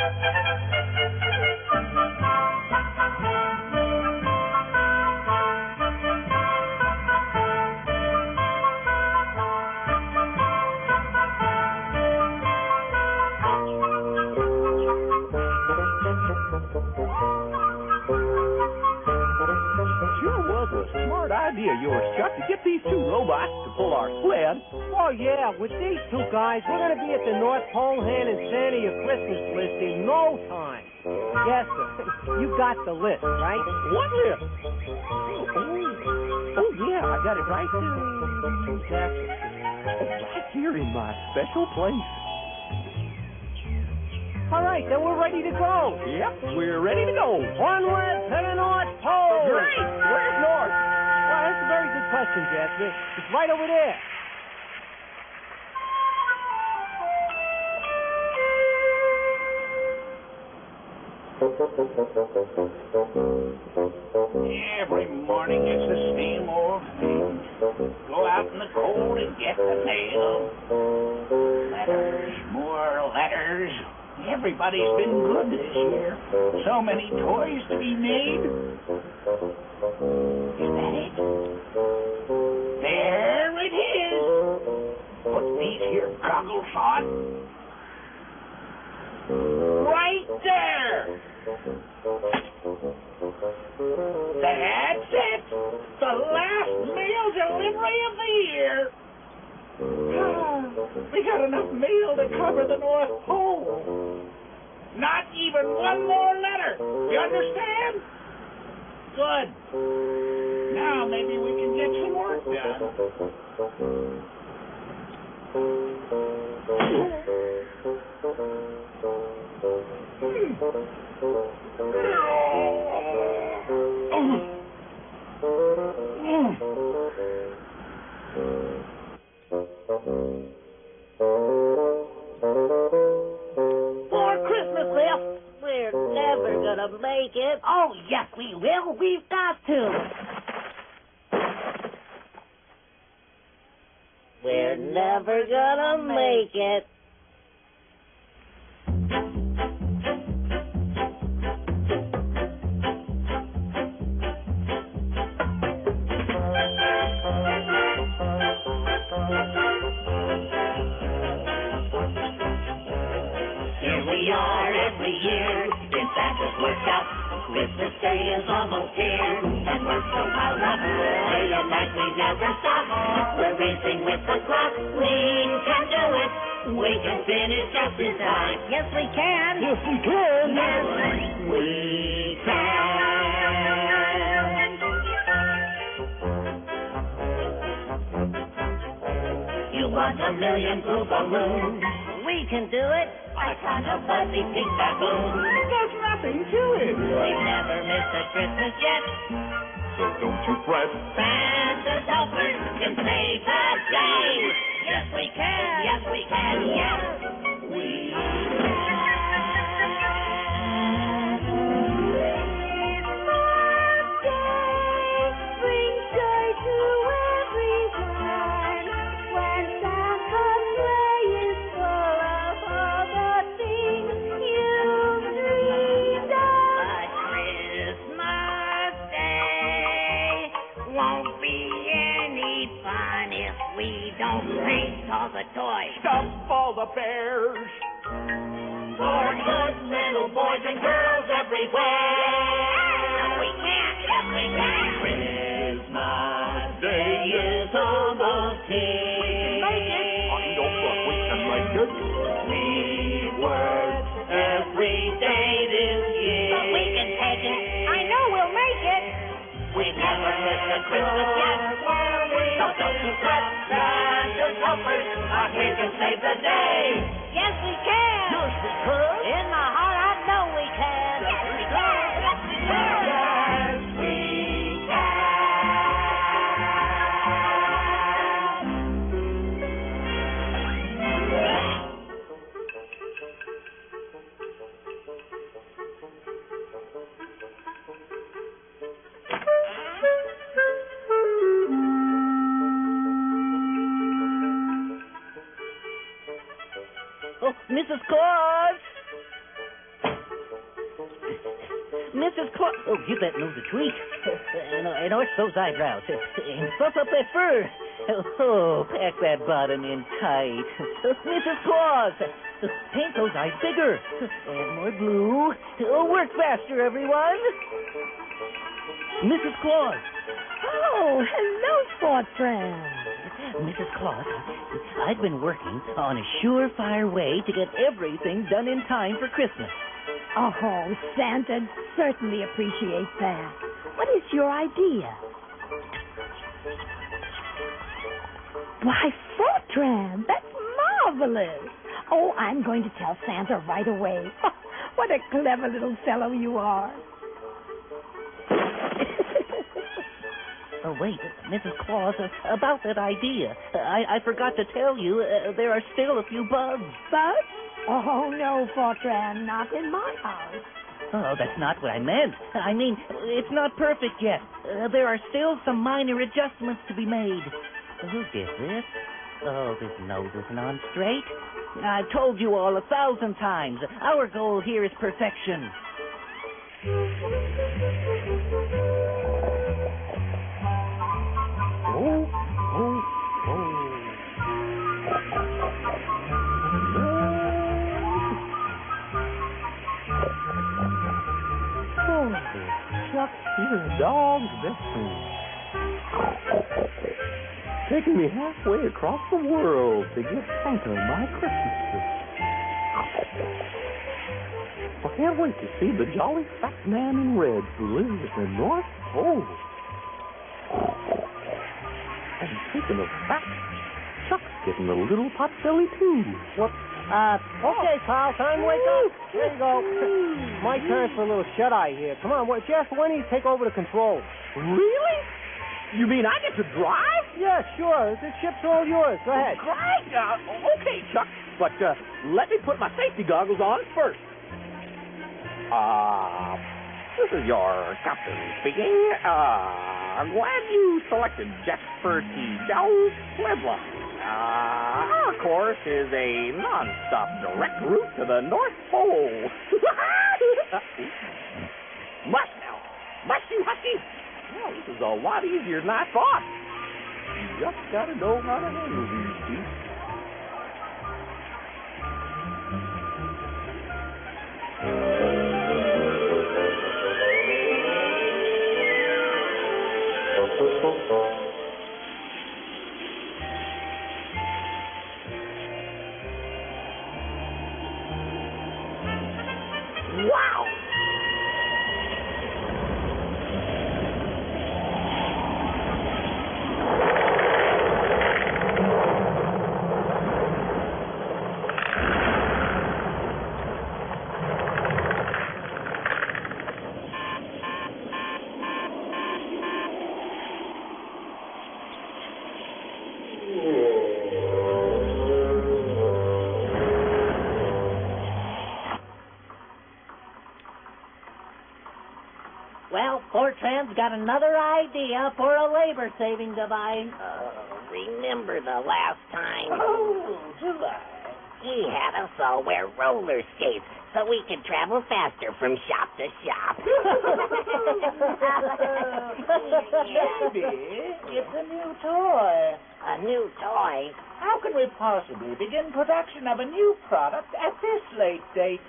Sure was a smart idea of yours, Chuck, to get these two robots to pull our sled. Oh, yeah, with these two guys, we're going to be at the North Pole hand handing Santa your Christmas list in no time. Yes, sir. You got the list, right? What list? Oh, oh yeah, I got it right there. Right here in my special place. All right, then we're ready to go. Yep, we're ready to go. Onward to the North Pole. Jasper. It's right over there. Every morning it's the same old thing. Go out in the cold and get the mail. Letters, more letters. Everybody's been good this year. So many toys to be made. Is that it? There it is. Put these here goggles on. Right there. That's it. The last mail delivery of the year. We got enough mail to cover the North Pole. Not even one more letter. You understand? Good. Now maybe we can get some work done. For We're never gonna make it. Here we are every year in Santa's workshop. Christmas Day is almost here, and we're so piled up. Day and night we never stop. We're racing with the clock. We can do it. We can finish just in time. Yes, we can. Yes, we can. Yes, we can. You want a million blue balloons? We can do it. I found a fuzzy pink baboon. There's nothing to it. We've never missed a Christmas yet. So don't you fret. Santa's helpers can save the day. Yes, we can. Yes, we can. Yes, boys and girls everywhere. Yes, we can. Yes, we can. Christmas Day is almost here. I know, but we can make it. We work every day this year. But we can take it. I know we'll make it. We've never missed a Christmas yet. So don't you fret. Santa's helpers are here to save the day. Yes, we can. Yes, we can. Mrs. Claus. Mrs. Claus. Oh, give that nose a tweak. And, and arch those eyebrows. And fluff up that fur. Oh, pack that bottom in tight. Mrs. Claus. Paint those eyes bigger. Add more blue. Oh, work faster, everyone. Mrs. Claus. Oh, hello, Fortran. Mrs. Claus, I've been working on a surefire way to get everything done in time for Christmas. Oh, Santa certainly appreciates that. What is your idea? Why, Fortran, that's marvelous. Oh, I'm going to tell Santa right away. what a clever little fellow you are. Oh, wait, Mrs. Claus, uh, about that idea. Uh, I, I forgot to tell you, uh, there are still a few bugs. Bugs? Oh, no, Fortran, not in my house. Oh, that's not what I meant. I mean, it's not perfect yet. Uh, there are still some minor adjustments to be made. Who did this? Oh, this nose isn't on straight. I've told you all a thousand times. Our goal here is perfection. Shucks, you're a dog's best friend. Taking me halfway across the world to get Santa my Christmas gift. I can't wait to see the jolly fat man in red who lives at the North Pole. And speaking of fat, Chuck's getting a little pot belly too. What? Uh, okay, pal, time to wake up. There you go. My turn for a little shut eye here. Come on, what, Jeff, when you take over the controls? Really? You mean I get to drive? Yeah, sure. The ship's all yours. Go ahead. Great. Uh, okay, Chuck. But uh, let me put my safety goggles on first. Uh, this is your captain speaking. Uh, glad you selected Jasper T. Jowls Puebla. Uh, our course is a non-stop direct route to the North Pole. Must now. Mush, you husky. Well, this is a lot easier than I thought. You just gotta know how to handle these Well, Fortran's got another idea for a labor-saving device. Oh, remember the last time? Oh, do I? He had us all wear roller skates so we could travel faster from shop to shop. Maybe it's a new toy. A new toy? How can we possibly begin production of a new product at this late date?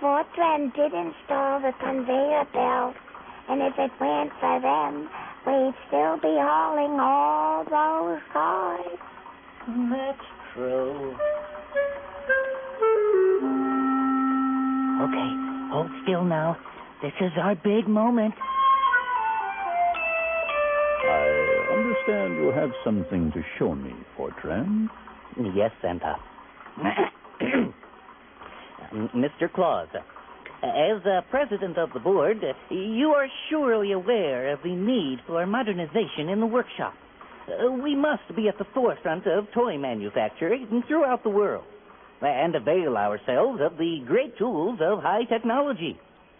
Fortran did install the conveyor belt, and if it weren't for them, we'd still be hauling all those cars. That's true. Okay, hold still now. This is our big moment. I understand you have something to show me, Fortran. Yes, Santa. Mr. Claus, as uh, president of the board, you are surely aware of the need for modernization in the workshop. Uh, we must be at the forefront of toy manufacturing throughout the world and avail ourselves of the great tools of high technology.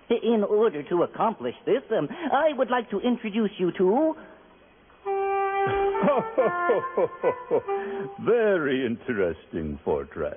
In order to accomplish this, um, I would like to introduce you to Very interesting, Fortran.